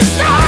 Stop.